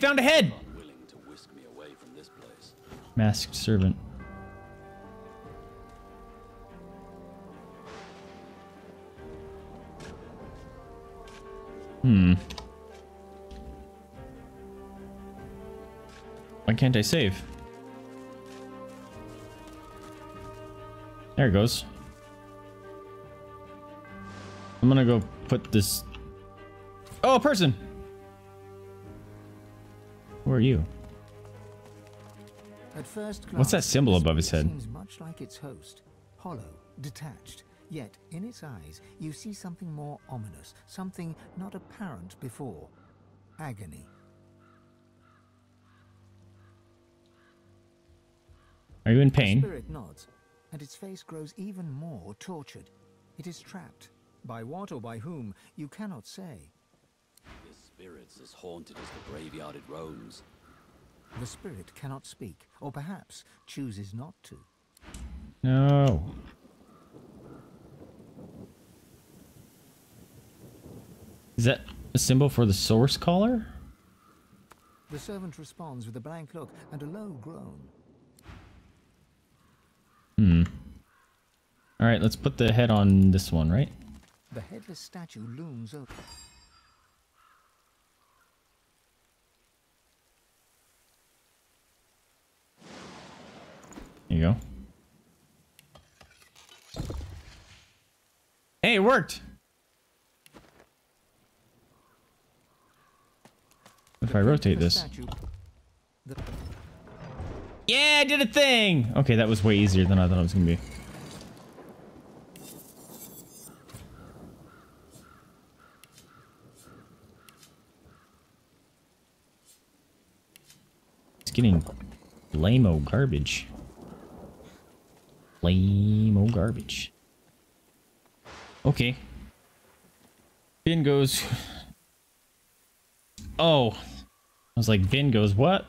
Found a head. To whisk me away from this place. Masked servant. Hmm. Why can't I save? There it goes. I'm gonna go put this. Oh, a person! Who are you? At first What's that symbol above his head? Seems much like its host, hollow, detached. Yet in its eyes, you see something more ominous, something not apparent before. Agony. Are you in The pain? spirit nods, and its face grows even more tortured. It is trapped. By what or by whom, you cannot say. This spirit's as haunted as the graveyard it roams. The spirit cannot speak, or perhaps chooses not to. No. Is that a symbol for the source caller? The servant responds with a blank look and a low groan. Hmm. All right, let's put the head on this one, right? The headless statue looms over. You go. Hey, it worked. If I rotate this. Yeah, I did a thing. Okay, that was way easier than I thought it was gonna be. It's getting lame-o garbage. Lame-o garbage. Okay. Vin goes. Oh. I was like, Vin goes, what?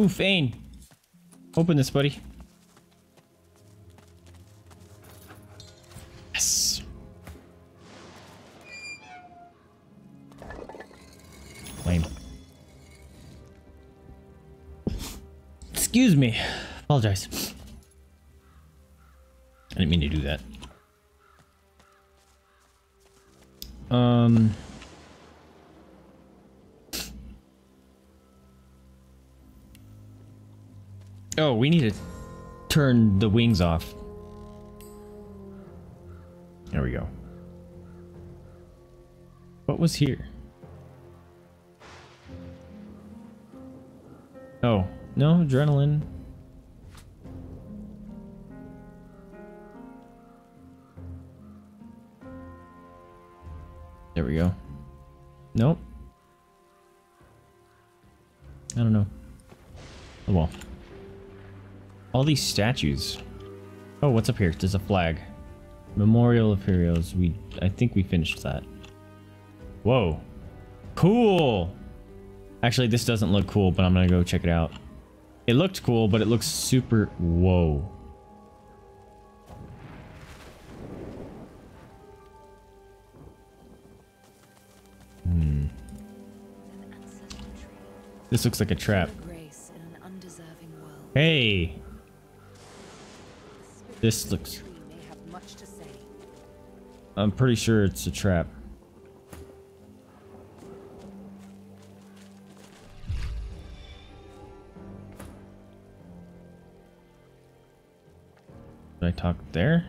Ooh, Fane. Open this, buddy. Yes. Lame. Excuse me. Apologize. I didn't mean to do that. Um. Oh, we need to turn the wings off. There we go. What was here? Oh, no, adrenaline. There we go. Nope. I don't know. Oh well. All these statues. Oh, what's up here? There's a flag. Memorial of Heroes. We, I think we finished that. Whoa. Cool. Actually, this doesn't look cool, but I'm gonna go check it out. It looked cool, but it looks super. Whoa. This looks like a trap. Hey. This looks. I'm pretty sure it's a trap. Did I talk there?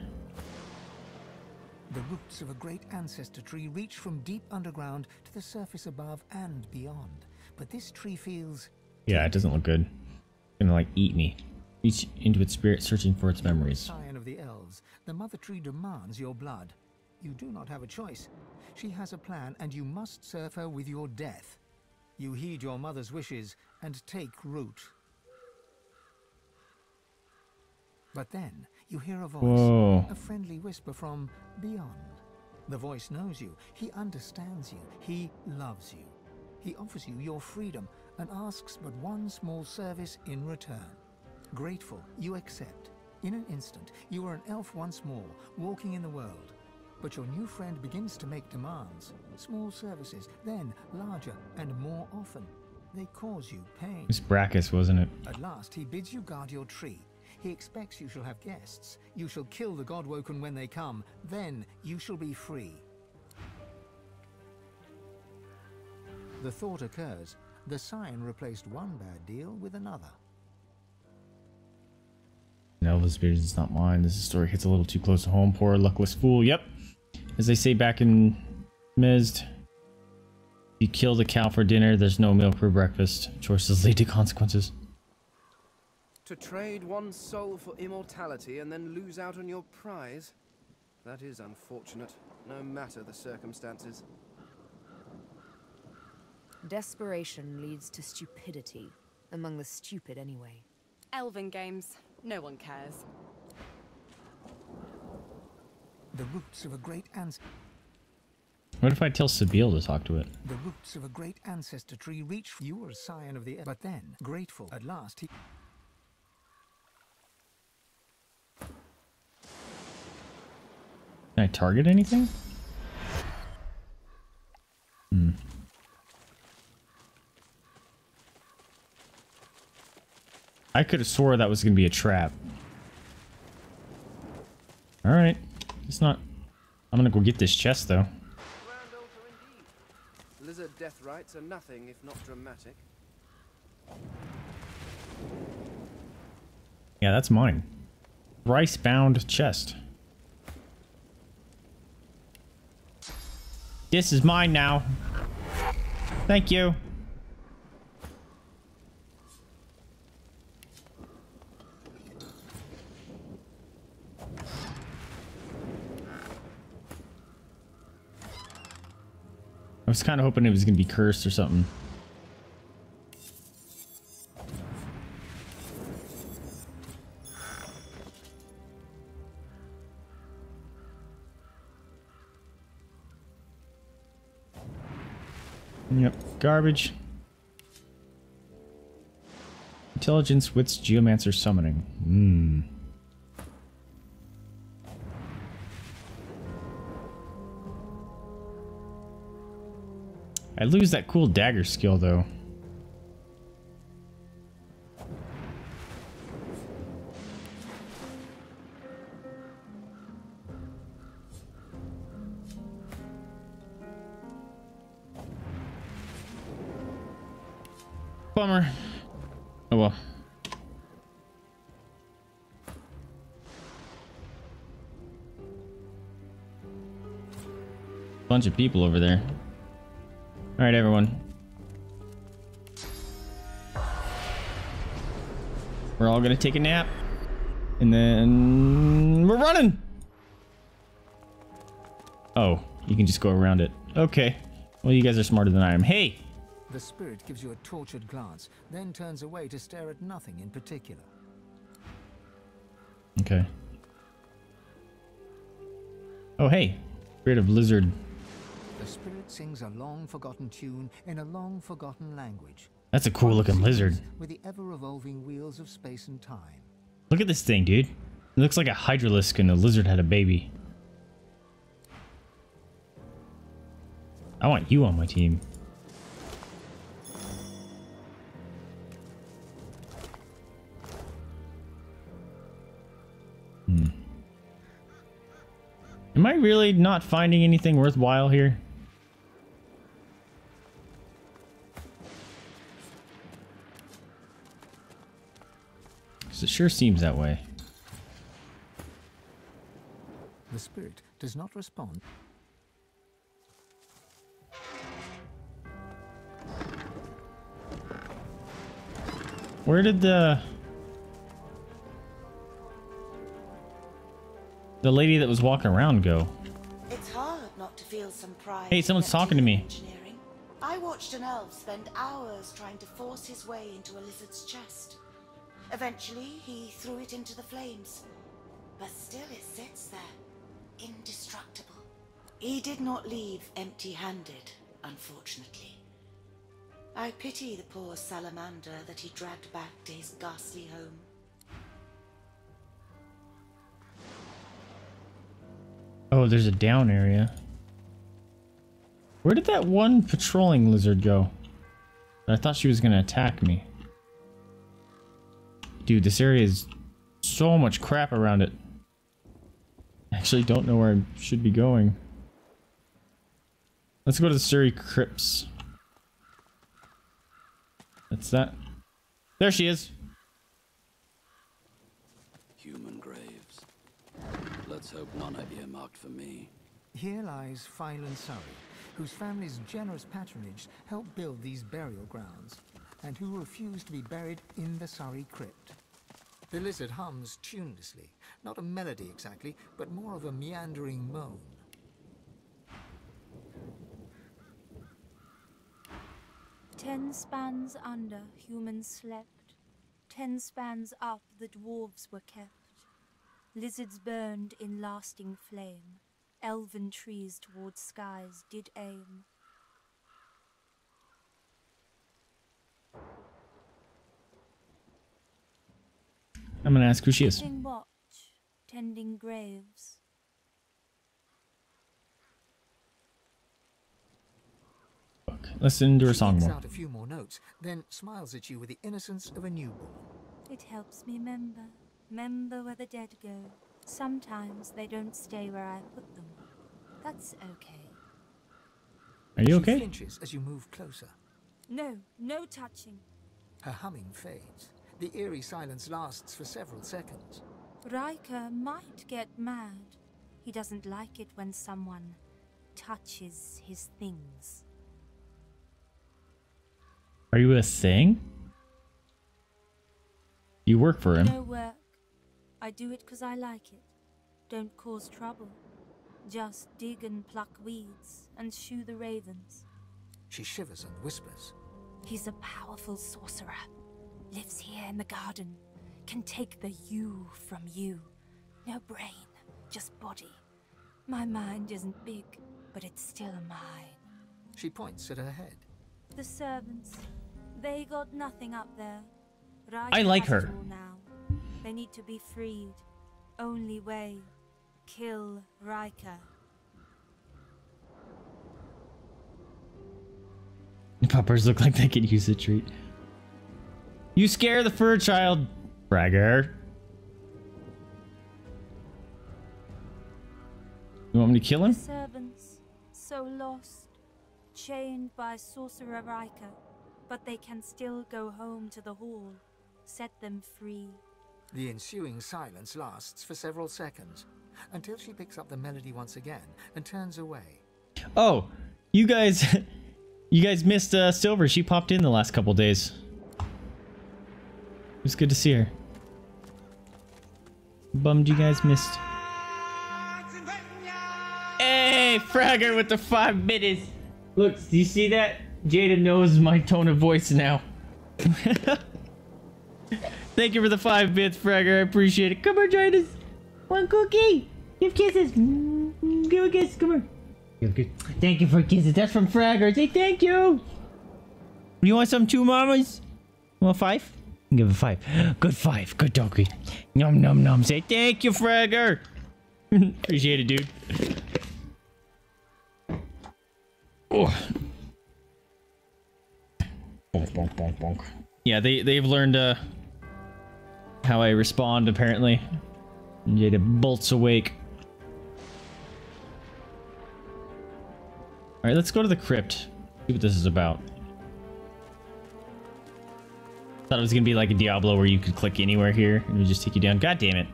The roots of a great ancestor tree reach from deep underground to the surface above and beyond. But this tree feels Yeah, it doesn't look good. It's gonna like eat me. Reach into its spirit, searching for its memories. scion of the elves. The mother tree demands your blood. You do not have a choice. She has a plan, and you must serve her with your death. You heed your mother's wishes and take root. But then you hear a voice, Whoa. a friendly whisper from beyond. The voice knows you, he understands you, he loves you. He offers you your freedom and asks but one small service in return. Grateful, you accept. In an instant, you are an elf once more, walking in the world. But your new friend begins to make demands. small services, then larger and more often. They cause you pain. It's Braccus, wasn't it? At last, he bids you guard your tree. He expects you shall have guests. You shall kill the Godwoken when they come. Then you shall be free. The thought occurs. The sign replaced one bad deal with another. Elvis Spears is not mine. This story hits a little too close to home. Poor luckless fool. Yep. As they say back in Mizd, you kill the cow for dinner, there's no milk for breakfast. Choices lead to consequences. To trade one's soul for immortality and then lose out on your prize? That is unfortunate, no matter the circumstances. Desperation leads to stupidity. Among the stupid, anyway. Elven games. No one cares. The roots of a great ancestor. What if I tell Sebille to talk to it? The roots of a great ancestor tree reach you were a scion of the but then, grateful, at last he Can I target anything? I could have swore that was going to be a trap. Alright. It's not... I'm going to go get this chest, though. Grand altar indeed. Lizard death rites are nothing if not dramatic. Yeah, that's mine. Rice-bound chest. This is mine now. Thank you. I was kind of hoping it was going to be cursed or something. Yep, garbage. Intelligence, wits, geomancer, summoning. Hmm. I lose that cool dagger skill though. Bummer. Oh well. Bunch of people over there. All right, everyone. We're all gonna take a nap, and then we're running. Oh, you can just go around it. Okay. Well, you guys are smarter than I am. Hey, The spirit gives you a tortured glance, then turns away to stare at nothing in particular. Okay. Oh, hey. Spirit of Lizard. The spirit sings a long forgotten tune in a long forgotten language. That's a cool looking lizard. With the ever revolving wheels of space and time. Look at this thing, dude. It looks like a hydralisk and a lizard had a baby. I want you on my team. Hmm. Am I really not finding anything worthwhile here? Sure seems that way. The spirit does not respond. Where did the... The lady that was walking around go? It's hard not to feel some pride. Hey, someone's talking to me. I watched an elf spend hours trying to force his way into a lizard's chest. Eventually, he threw it into the flames. But still it sits there, indestructible. He did not leave empty-handed, unfortunately. I pity the poor salamander that he dragged back to his ghastly home. Oh, there's a down area. Where did that one patrolling lizard go? I thought she was gonna attack me. Dude, this area is so much crap around it. I actually don't know where I should be going. Let's go to the Surrey Crypts. That's that. There she is. Human graves. Let's hope none are earmarked for me. Here lies Phylan Surrey, whose family's generous patronage helped build these burial grounds, and who refused to be buried in the Surrey crypt. The lizard hums tunelessly, not a melody exactly, but more of a meandering moan. Ten spans under, humans slept. Ten spans up, the dwarves were kept. Lizards burned in lasting flame. Elven trees towards skies did aim. I'm gonna ask who she is. Watch, tending graves. Listen to her song more. out a few more notes, then smiles at you with the innocence of a newborn. It helps me remember, member where the dead go. Sometimes they don't stay where I put them. That's okay. Are you She okay? flinches as you move closer. No, no touching. Her humming fades. The eerie silence lasts for several seconds. Riker might get mad. He doesn't like it when someone touches his things. Are you a thing? You work for him. No work. I do it because I like it. Don't cause trouble. Just dig and pluck weeds and shoo the ravens. She shivers and whispers. He's a powerful sorcerer. Lives here in the garden. Can take the you from you. No brain, just body. My mind isn't big, but it's still mine. She points at her head. The servants, they got nothing up there. I like her. Now. They need to be freed. Only way. Kill Riker. The puppers look like they could use a treat. You scare the fur child, bragger. You want me to kill him? Servants, so lost, chained by Sorcerer Riker, but they can still go home to the hall. Set them free. The ensuing silence lasts for several seconds, until she picks up the melody once again and turns away. Oh, you guys, you guys missed uh, Silver. She popped in the last couple days. Was good to see her. Bummed you guys missed. Hey, Fragger with the five minutes. Look, do you see that? Jada knows my tone of voice now. Thank you for the five bits, Fragger. I appreciate it. Come on, join us. One cookie. Give kisses. Mm, Give a kiss. Come on. Give a kiss. Thank you for kisses. That's from Fragger. Say thank you. You want some too, mamas? You want five? Give a five. Good five. Good doggy. Num num num. Say thank you, Fragger. Appreciate it, dude. Oh. Bonk, bonk, bonk, bonk. Yeah, they they've learned uh how I respond apparently. Jada bolts awake. All right, let's go to the crypt. See what this is about. Thought it was gonna be like a Diablo where you could click anywhere here and it would just take you down. God damn it.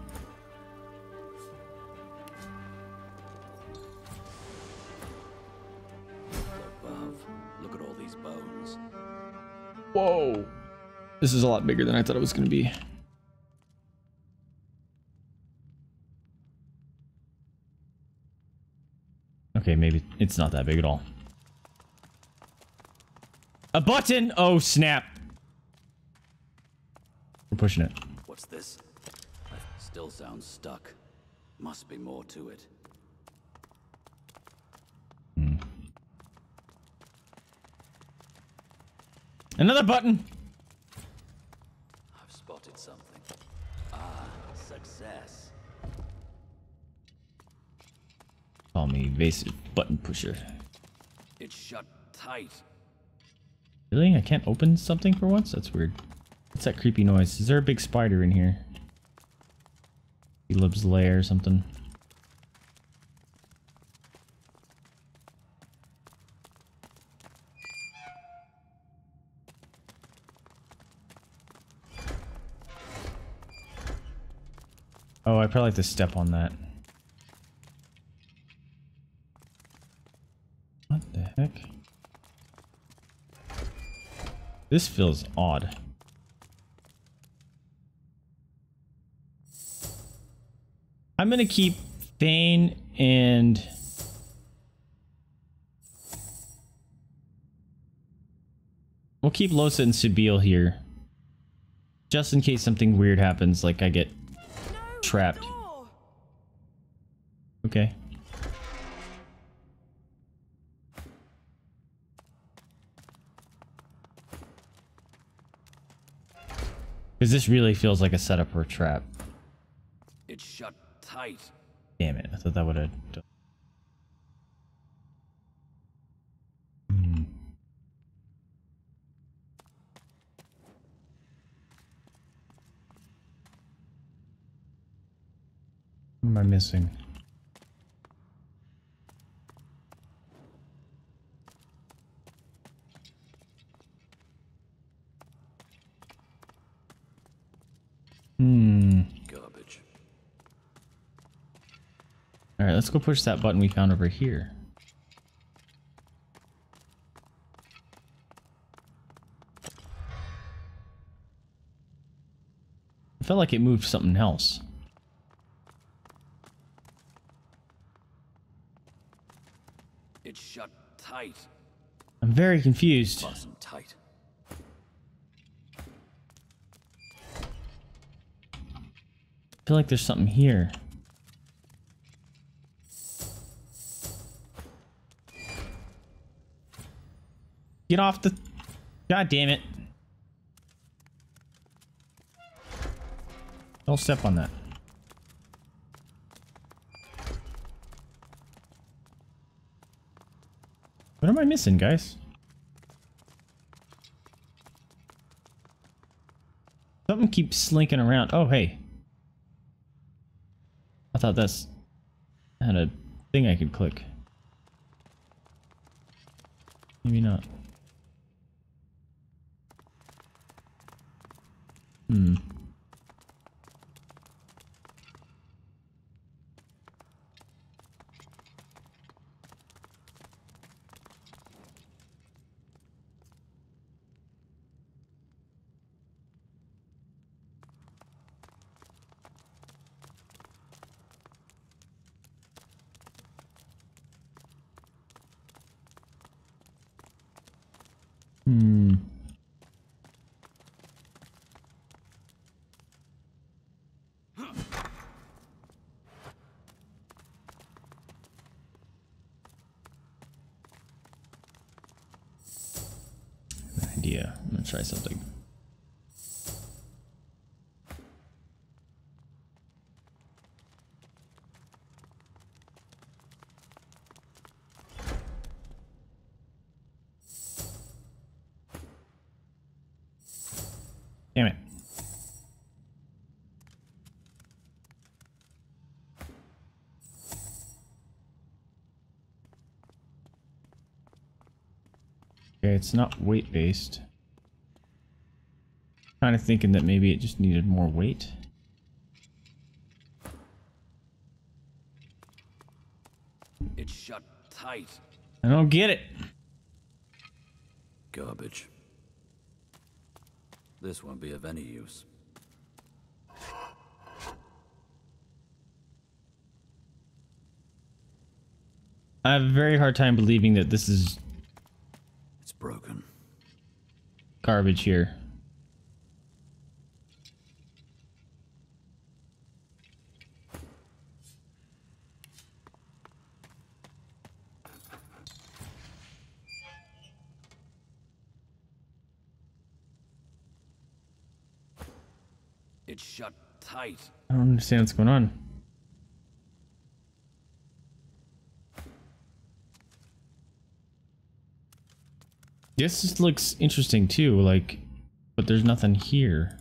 Above, look at all these bones. Whoa. This is a lot bigger than I thought it was gonna be. Okay, maybe it's not that big at all. A button! Oh, snap. We're pushing it. What's this? Still sounds stuck. Must be more to it. Another button! I've spotted something. Ah, success. Call me evasive button pusher. It It's shut tight. Really? I can't open something for once? That's weird. What's that creepy noise? Is there a big spider in here? Shelob's lair or something. Oh, I probably have to step on that. What the heck? This feels odd. I'm gonna keep Fane and we'll keep Lohse and Sebille here. Just in case something weird happens, like I get trapped. Okay. Because this really feels like a setup or a trap. Tight. Damn it, I thought that would have... Hmm. What am I missing? Hmm. Garbage. Alright, let's go push that button we found over here. I felt like it moved something else. It's shut tight. I'm very confused. Tight. I feel like there's something here. Get off the... God damn it. Don't step on that. What am I missing, guys? Something keeps slinking around. Oh, hey. I thought that's had a thing I could click. Maybe not. Hmm. Hmm. Idea. I'm gonna try something. Damn it. Okay, it's not weight based. Kind of thinking that maybe it just needed more weight. It's shut tight. I don't get it. Garbage. This won't be of any use. I have a very hard time believing that this is It's broken. garbage here. I don't understand what's going on. This looks interesting too, like, but there's nothing here.